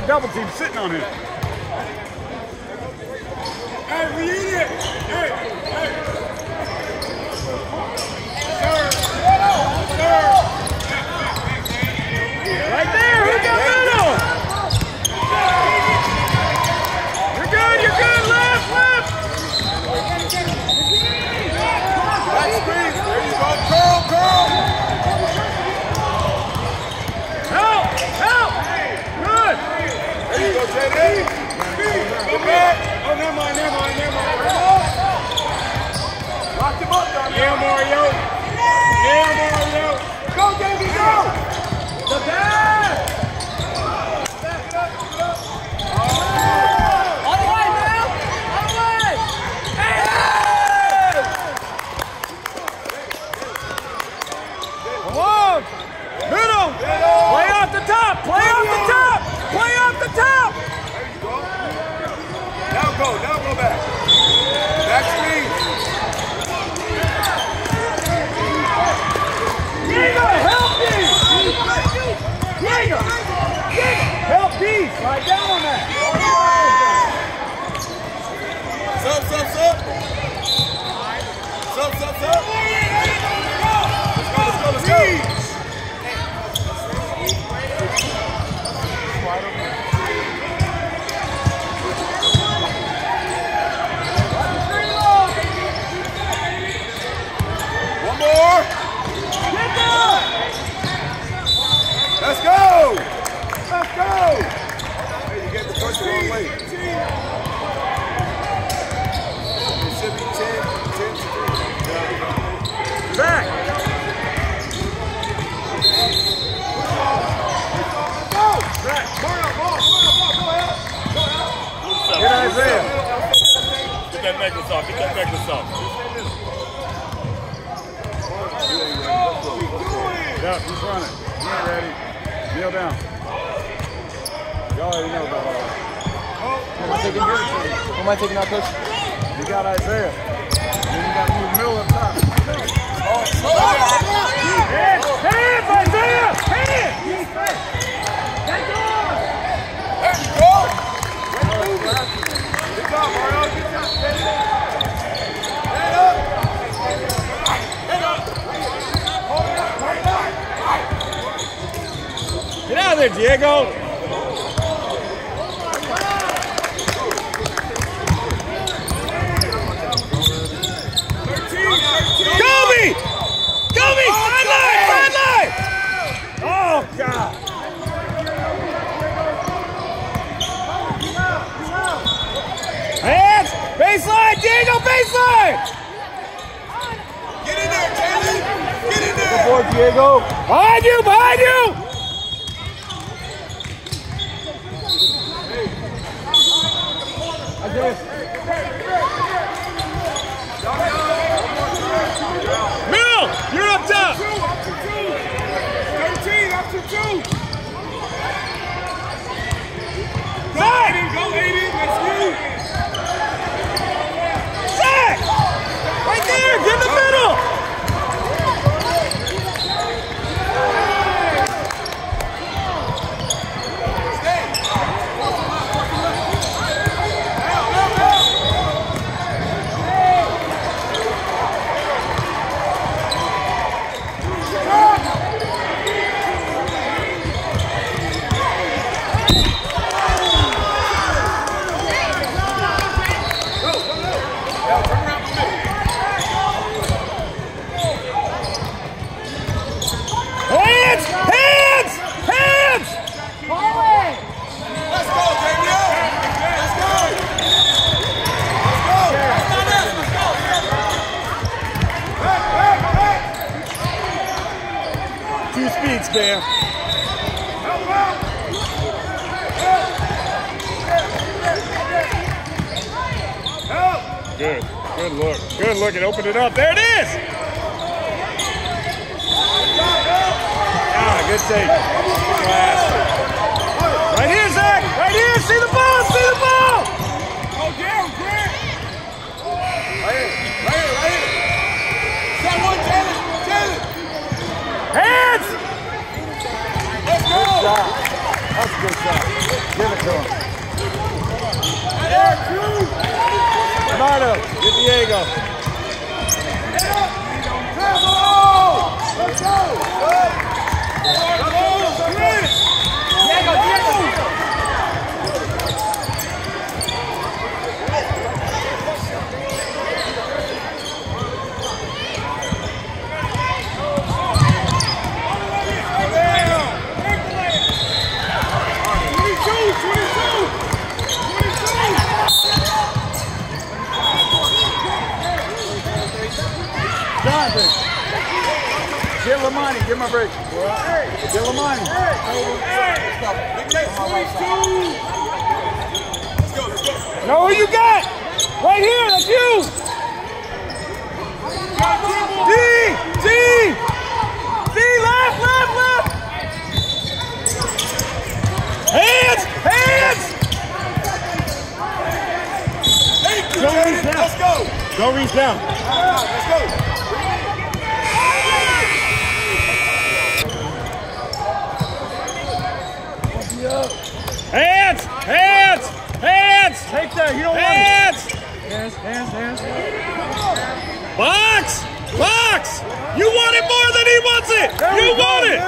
that double team sitting on him. Hey, we need it. Hey, hey. Sir. Help, help. Good. There you go, JD. Go back. Oh, never mind, never mind, never mind. Lock him up, Donnell. Yeah, Mario. Yeah, Mario. Go, Davey, go. The pass. Back it up, back it up. All the way, man! All the way! Come on. Middle. Play off the top, play off the top, play off the top. There you go. Now go, now go back. Back screen. Diego, help me. Diego. Help these. Right down on that. Sub, sub, sub. Sub, sub, sub. Let's go, let's go, let's go. One more. Let's go. Let's go. Hey, you get the first the wrong way. It should be 10, 10 to 3. Back. Get Isaiah. Get that necklace off. Get that off. Yeah, he's running. He ain't ready. Kneel down. You already know about all that. Am I taking? Who am I taking out, coach? You got Isaiah. Then you got to move middle up top. Hands! Hands, Isaiah! Hands! There you go. Good job, Mario. Good job. Stand up. Stand up. Hold it up. Hold it up. Get out of there, Diego! Kobe! Kobe! Sideline! Sideline! Oh, God! Hands! Baseline! Diego, baseline! Get in there, Jalen. Get in there. Good boy, Diego. Behind you! Behind you! You're up! To two. 13, up to two. Go, Aiden. Go, Aiden. That's you. Get Lamani, give him a break. Hey. Delamani. Hey. Lamani. Know who you got? Right here, that's you. D, D, D, left, left, left. Hands, hands. Go reach down. Let's go. Go reach down. Hands! Hands! Hands! Take that. You don't hands! Hands, hands, hands. Box! Box! You want it more than he wants it! you want it!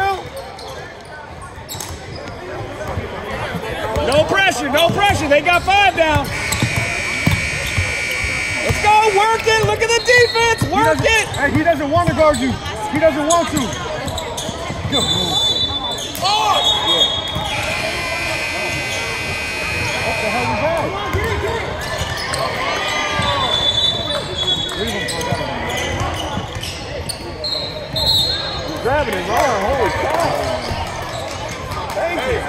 No pressure, no pressure. They got five down. Let's go, work it. Look at the defense. Work it. Hey, he doesn't want to guard you. He doesn't want to. Good move. What the hell was that? He's grabbing his arm. Holy cow. Thank you.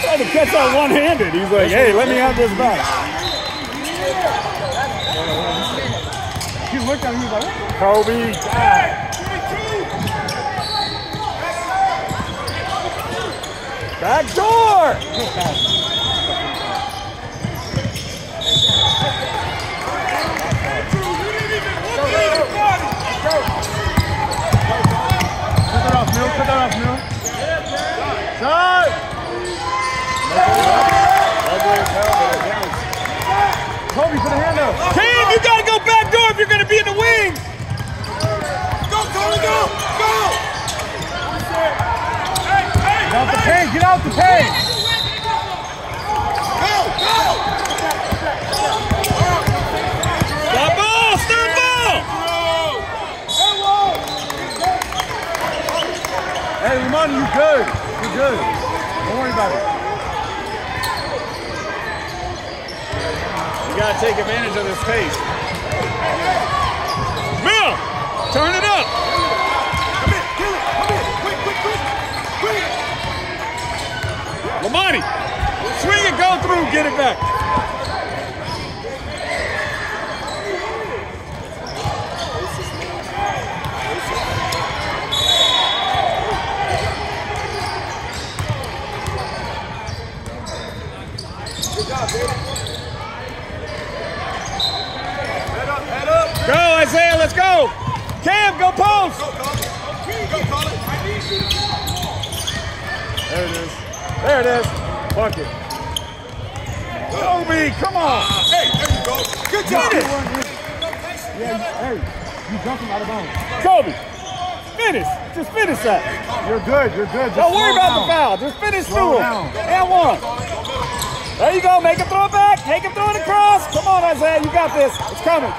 Tried to catch that one-handed. He's like, hey, let me have this back. He looked at he was like? Kobe. God. Back door. Cut that off, Mill. Cut that off, Mill. Shot. Kobe, put a hand up. Cam, you gotta go back door if you're gonna be in the wing. Get out the paint. Get out the paint. Stop ball, stop. Hey, Lamani, you good. You good. Don't worry about it. You gotta take advantage of this pace. Mill, turn it up. Lamani, swing it, go through, get it back. Head up, head up. Go, Isaiah, let's go. Cam, go post. There it is. There it is. Bucket. Kobe, come on. Hey, there you go. Good job. Yeah, hey, you jumped him out of bounds. Kobe, finish. Just finish that. You're good. You're good. Just Don't worry about down. the foul. Just finish Slow through down. him. And one. There you go. Make him throw it back. Take him throw it across. Come on, Isaiah. You got this. It's coming.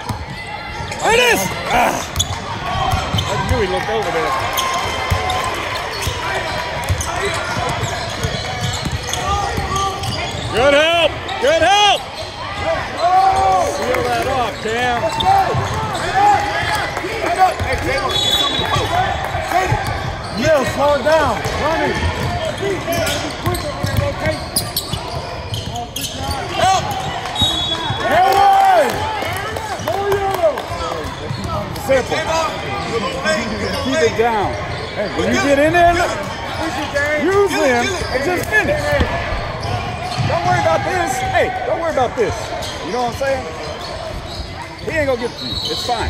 There it is. Ah. I knew he looked over there. Good help. Good help. Seal that off, Cam. Mill, slow it down. Run it. Help! Simple. Keep it down. Hey, when you get in there, use him and just finish. Don't worry about this. Hey, don't worry about this. You know what I'm saying? He ain't gonna get to you. It's fine.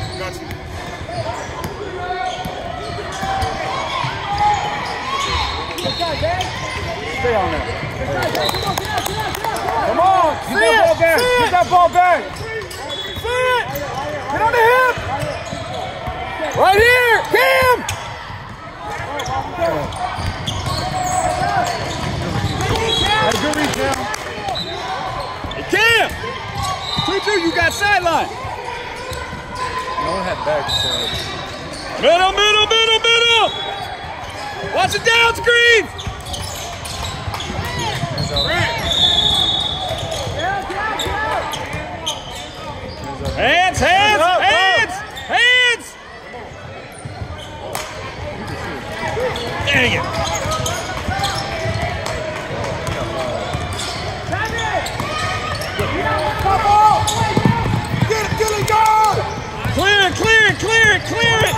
Stay on there. Come on. Get See that it, ball back. Get that ball back. See it! Get on the hip. Right here. Cam. Hey, good reach now. Hey, Cam. 2-2, you got sideline. No one had Middle, middle, middle, middle. Watch it down, screen. hands. Hands, hands, hands, hands. Dang it. Get it, get it, go! Clear it, clear it, clear it, clear it.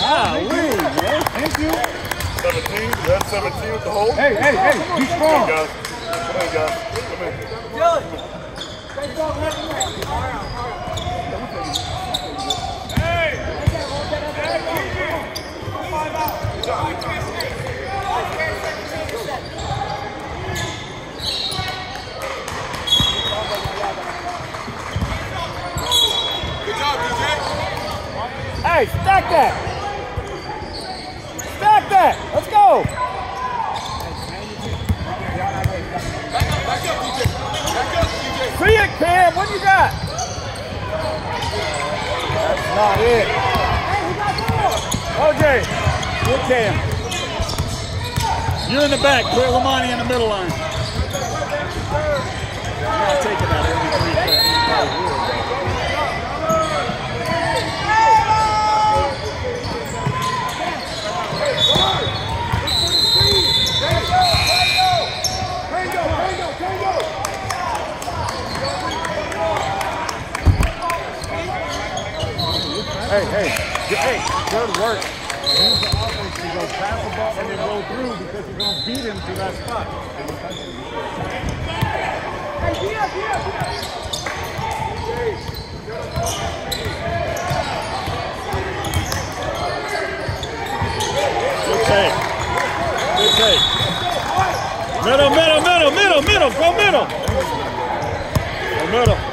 Golly, man. Thank you. 17, that's 17 with the hold. Hey, hey, hey, be Come on, strong. guys. Come on, guys. Come in. Good job, DJ. Hey, stack that. Stack that. Go. See it, Cam. What you got? That's not it. OJ, good Cam. You're in the back. Put Lamani in the middle line. I'm not taking that every three Hey, hey, hey, good work. Use the offense to go pass the ball and then go through because you're going to beat him to that spot. Hey, get up, Good take. Good take. Middle, middle, middle, middle, middle. Go middle. Go middle.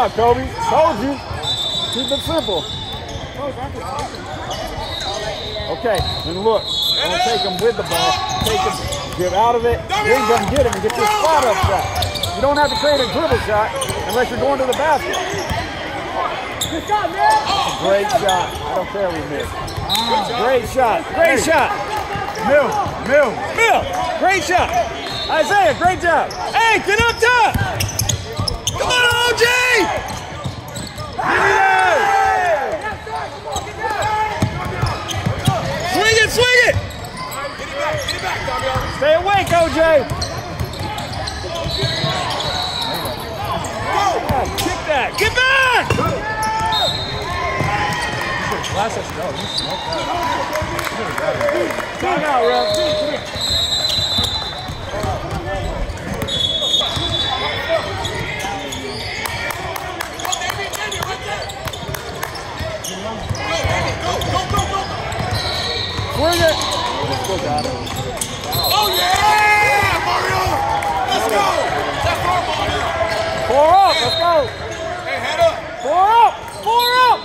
Yeah, Kobe. Told you. Keep it simple. Okay, then look. I'm going to take him with the ball. Take him, get out of it, then come get him and get your spot up shot. You don't have to create a dribble shot unless you're going to the basket. Great shot. I don't care we missed. Great shot. Great shot. Mill. Mill. Mill. Great shot. Isaiah, great job. Hey, get up top. OJ. Give me that. Swing it, swing it. Get it back, get it back, Stay awake, OJ. Kick that. Get back. Last us go. You smoked. Time out, ref. Swing it. Still got it. Oh, yeah, Mario. Let's go. That's our ball now. Four up. Let's go. Hey, head up. Four up. Four up.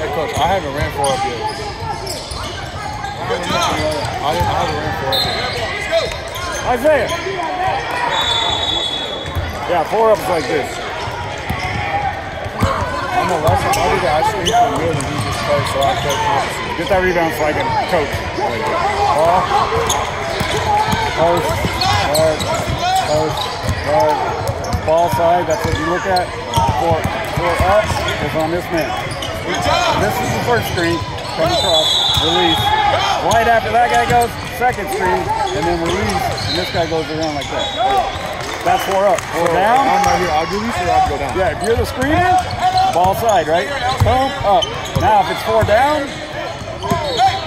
Hey, coach, I haven't ran four up yet. Good job. I, I haven't ran four up yet. Let's go. Isaiah. Yeah, four ups like this. I'm. I do the ice cream for good and he just plays, so I play. Get that rebound so I can coach. Ball. Post. Guard. Post. Guard. Ball side, that's what you look at. Four, four up is on this man. This is the first screen. Come across, release. Right after that guy goes, second screen, and then release, and this guy goes around like that. That's four up. Four down. I'm right here. I'll do these or I'll go down. Yeah, if you're the screener, ball side, right? Boom, up. Now if it's four down,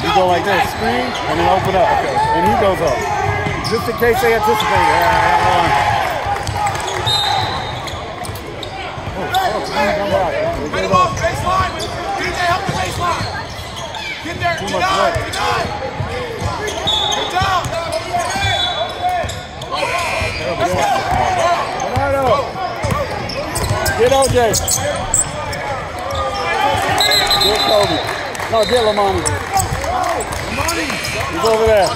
You go like this, screen, and then open up. Okay. And he goes up. Just in case they anticipate. Yeah. Oh, oh, come back. Get him off baseline. DJ, help the baseline. Get there. Too Get much down. work. Get down. Get down. Bernardo. Get OJ. Get Kobe. No, get Lamani. Lamani! He's over there.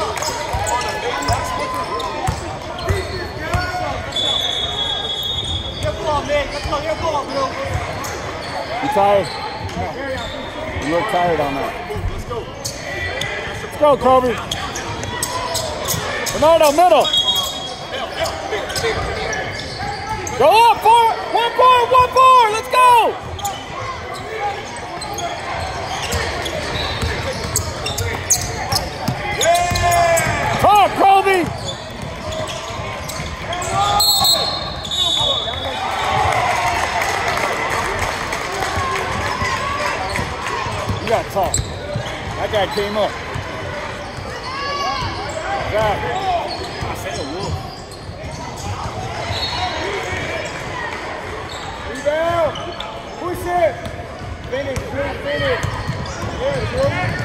You tired? You look tired on that. Let's go. Let's go, Kobe. Bernardo, middle. Go up, four, one four, one four, let's go! Talk, You got to talk. That guy came up. Rebound. Push it. Finish, Drew, finish. Yeah,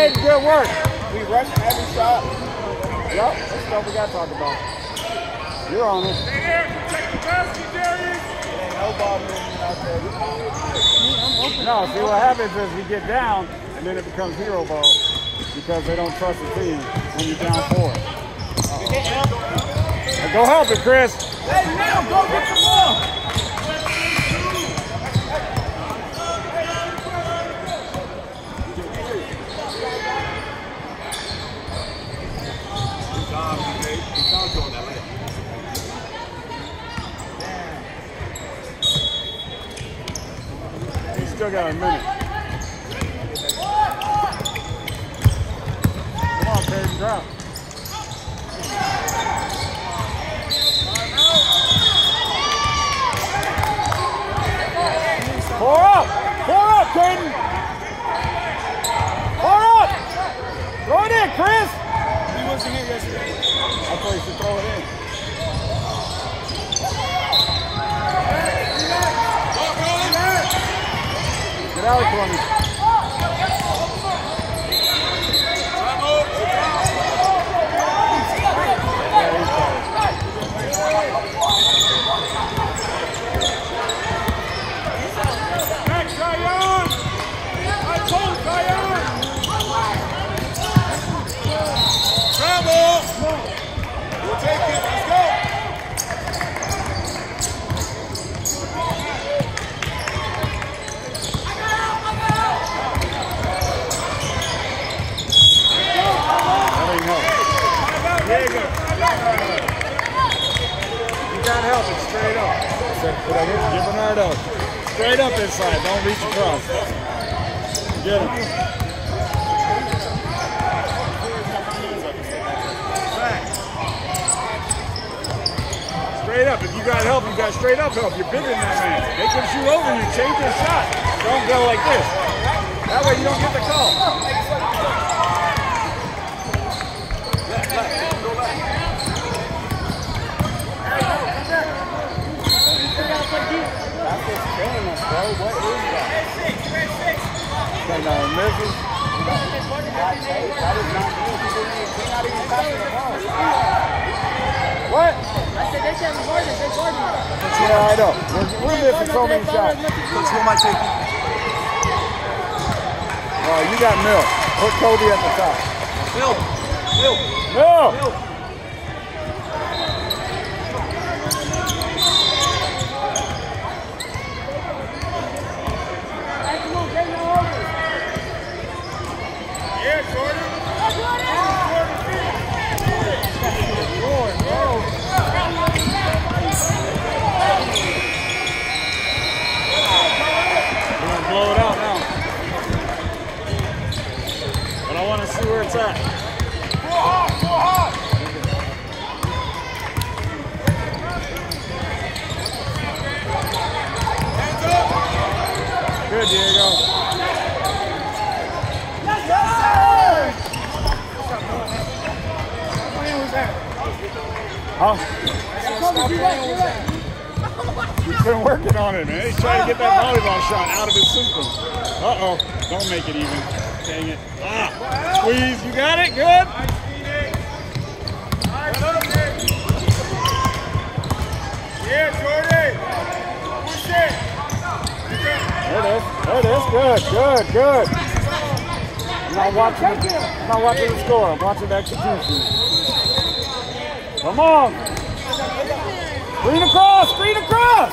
Dave, good work. We rushed every shot. Yep, that's stuff we got to talk about. You're on it. Stay there. Protect the basket, Darius. No, ball movement out there. No, see what happens is we get down and then it becomes hero ball because they don't trust the team when you're down four. Now Go help it, Chris. Hey, now go get the ball. We still got a minute. Come on, Peyton, drop. Four up! Four up, Peyton! Four up! Throw it in, Chris! He wasn't here yesterday. I thought you should throw it in. Get out, Tony. Back, Zion. I told Zion. Travel. We'll take it. Let's go. Help, it's straight up. I hit, give Bernardo. Straight up inside, don't reach across. Get him. Straight up. If you got help, you got straight up help. You're bigger than that man. They can shoot over you. Change your shot. Don't go like this. That way you don't get the call. That's what's killing us, bro. What is that? Think I misses? That is not good. He didn't even, he not even ball. What? I said they can't guard it. Yeah, I know. We're, we're missing so many shots. Coach, who am I? Oh, you got Mill. Put Kobe at the top. Bill. Bill. Mill! Bill. Hey, come on, get no over. Yeah, Jordan. We're gonna blow it out now. But I want to see where it's at. Good, Diego. Huh? He's been working on it, man. He's trying to get that volleyball shot out of his system. Uh-oh. Don't make it even. Dang it. Ah. Squeeze. You got it? Good. Yeah, Jordan. Push it. There it is. It is. Good, good, good. I'm not watching the, I'm not watching the score. I'm watching the execution. Come on. Screen across. Screen across.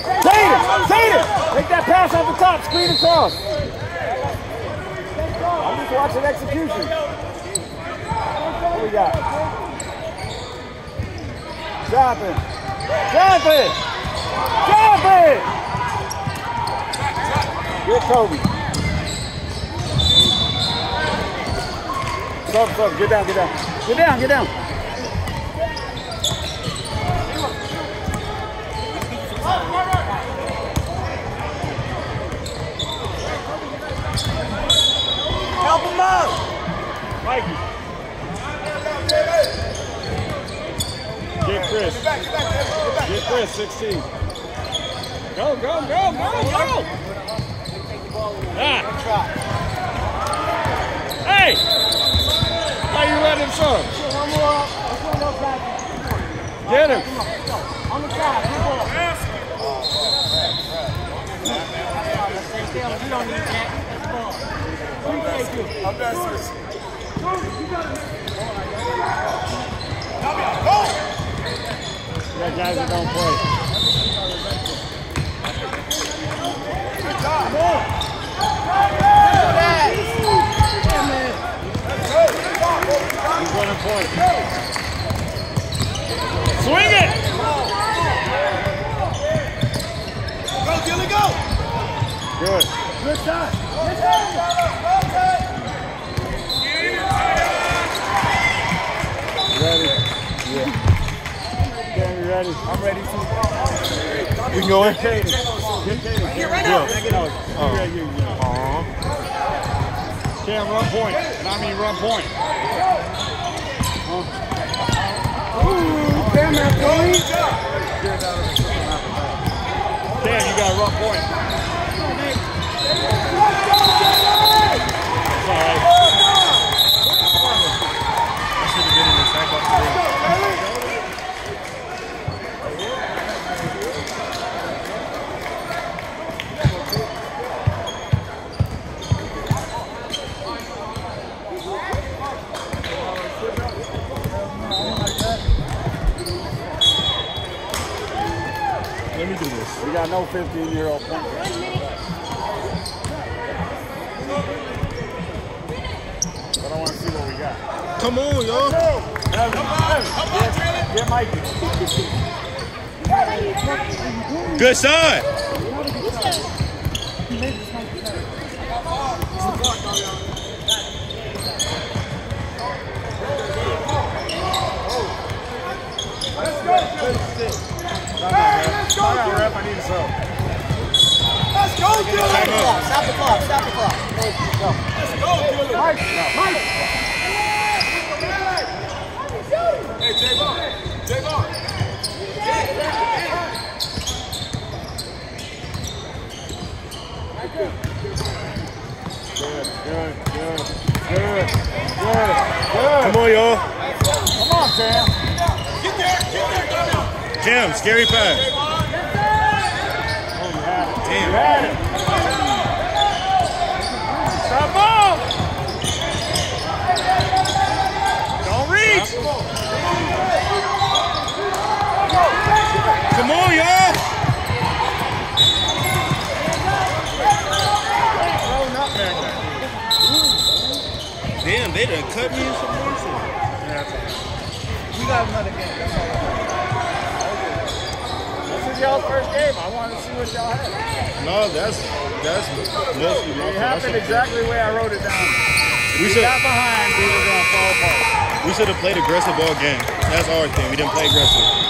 Tatum, Tatum, take that pass off the top, screen across. I'm just watching execution. What we got? Jonathan, Jonathan, Jonathan. Get Kobe. Sub, sub, get down, get down. Get down, get down. Help him out. Mikey. Get Chris. Get Chris, 16. Go, go, go, go, go! Ah. Hey! Why you letting him serve? Get him. On the side. You don't need that. I'm not serious. That guys that don't play. He's running point. Swing it! Go, Gilly, go. Good. Good shot. Ready? Yeah. Damn, you ready? I'm ready too. We can go in. Get Caden. Get Here, right now. No, you, yeah, you, oh. yeah. Cam, run point. And I mean run point. Ooh, Cam, that's going. Cam, you got to run point. It's all right. Let me. We got no 15 year old point guard. But I want to see what we got. Come on, y'all. Get Mikey. Good side. Hold on, ref. I. Stop the clock. Stop the clock. Stop the clock. Let's go. Mike, Mike. Hey, J-Bone. J-Bone. Good, good, good, good, good. Come on, y'all. Come on, Cam. Get there. Get there. Cam, scary pass. Oh, you had it. You Damn. had it. Stop ball. Don't reach. Come on, y'all. Throw up back there. Damn, they done cut me in some more shit. Yeah, that's all right. We got another game. That's all right. This is y'all's first game. I wanted to see what y'all had. No, that's that's mostly my It happened exactly the way I wrote it down. We We should got behind, we were gonna fall apart. we should have played aggressive all game. That's our thing. We didn't play aggressive.